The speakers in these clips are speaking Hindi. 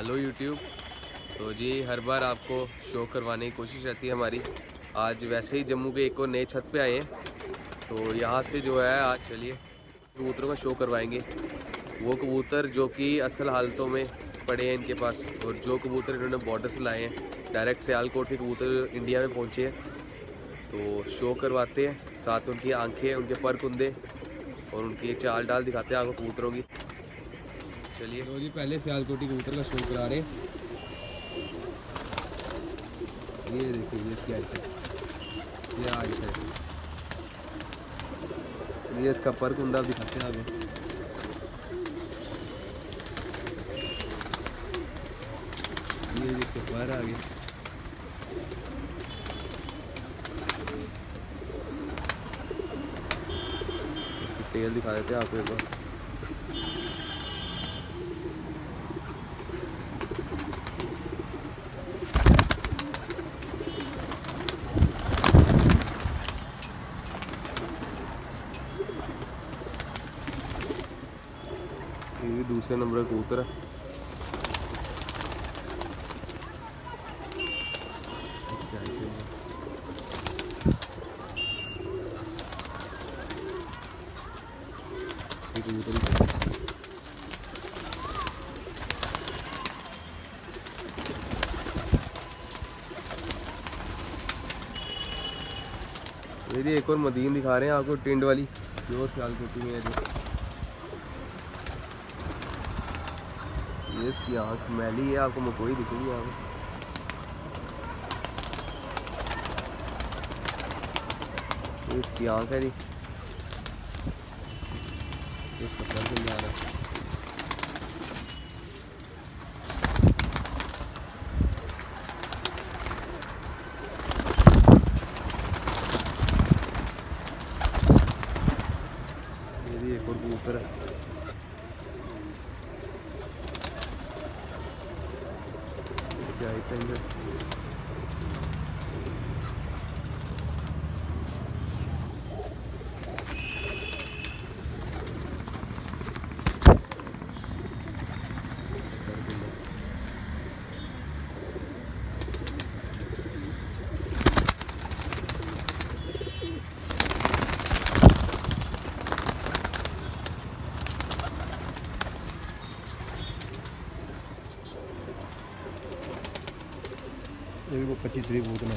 हेलो यूट्यूब तो जी, हर बार आपको शो करवाने की कोशिश रहती है हमारी। आज वैसे ही जम्मू के एक और नए छत पे आए हैं। तो यहाँ से जो है, आज चलिए कबूतरों का शो करवाएँगे। वो कबूतर जो कि असल हालतों में पड़े हैं इनके पास और जो कबूतर इन्होंने बॉर्डर से लाए हैं। डायरेक्ट सियालकोट के कबूतर इंडिया में पहुँचे हैं। तो शो करवाते हैं। साथ उनकी आँखें, उनके पर कुंदे और उनकी चाल डाल दिखाते हैं आपको कबूतरों की। चलिए। तो जी, पहले सियालकोटी कबूतर का शो करा रहे। ये देखिए, ये आइस है। ये इसका पर कुंदा दिखाते हैं आगे। ये इसके पर आगे तेल दिखा देते हैं आपको एक बार ये भी दूसरे नंबर कबूतर है है? ही है। एक और मदीन दिखा रहे हैं आपको टिंड वाली प्योर सियालकोटी में है जो ये इसकी आँख मैली है, आपको मकोई दिखेगी यहाँ पर इसकी आँख है जी इस सफ़र से आ रहा है ये भी एक और कबूतर है क्या इधर ये भी वो पच्चीस तरीक बूथ में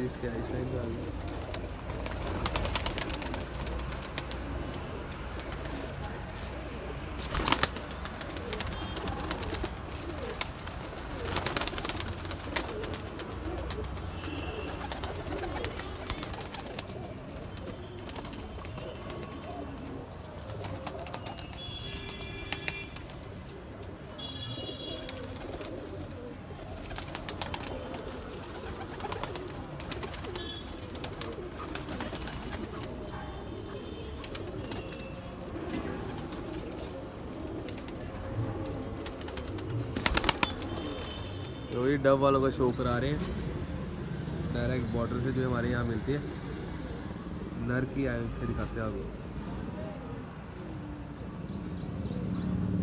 इसके आई ही तो ये डब वालों का शो करा रहे हैं डायरेक्ट बॉर्डर से जो हमारे यहाँ मिलती है, नर की आँखें दिखाते हैं आपको।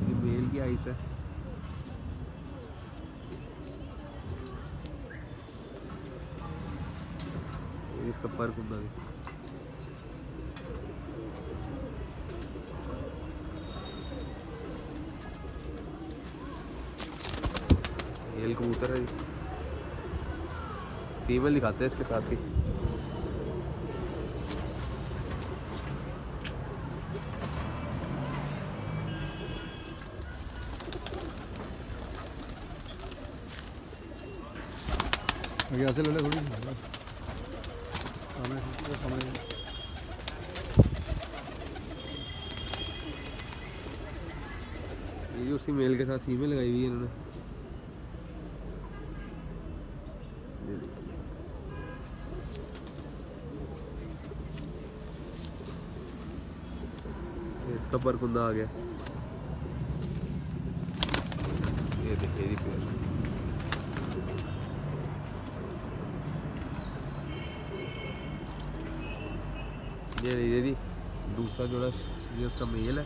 ये मेल की आइस है। इसका पर कुंदा कबूतर है फीमेल दिखाते हैं इसके साथ ही। यहाँ से ले ले थोड़ी सामने से- वो सामने ये उसी मेल के साथ फीमेल लगाई हुई है इन्होंने ये देखिए। ये इसका आ गया। ये देखिए ये देखिए ये जी दूसरा जोड़ा, ये उसका मेल है।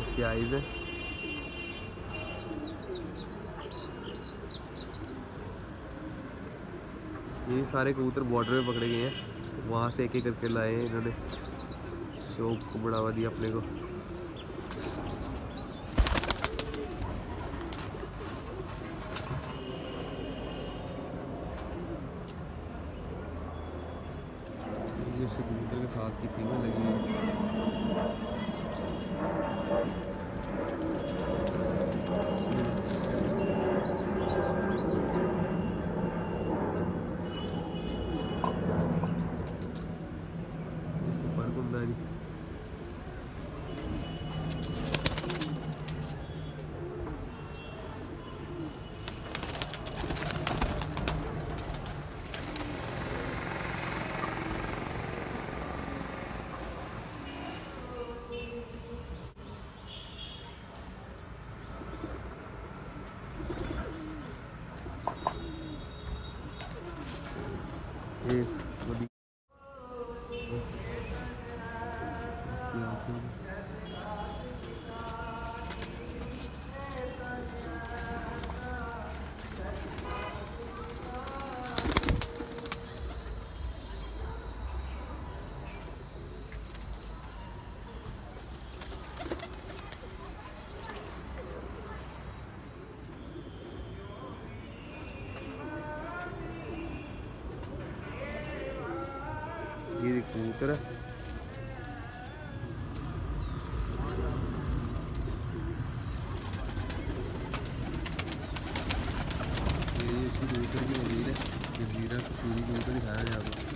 इसकी आइज़ है। ये सारे कबूतर बॉर्डर में पकड़े गए हैं। वहाँ से एक एक करके लाए हैं इन्होंने। शौक को बढ़ावा दिया अपने को। ये कबूतर के साथ की फीमेल लगी है इसको पर घूमना जी ये बड़ी इसकी आँखें ये कबूतर है। कबूतर की जजीरा कबूतर दिखाया आपको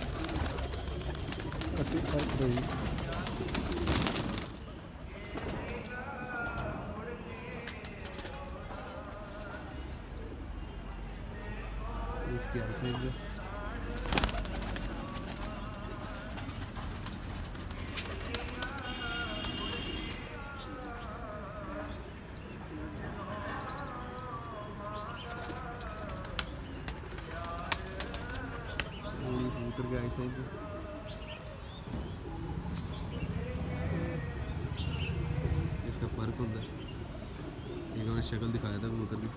इसकी आई साइज़ है। ये है है इसका फ़र्क होता है। एक और शक्ल दिखाया था कबूतर की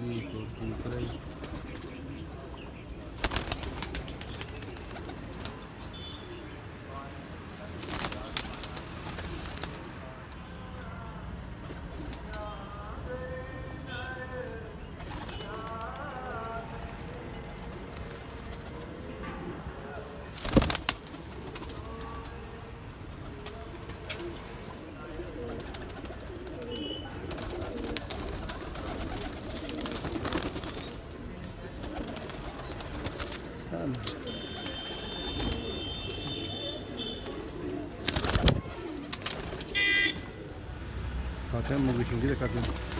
ये एक और कबूतर है खाते हैं मुर्गी शुगी दिखाते हैं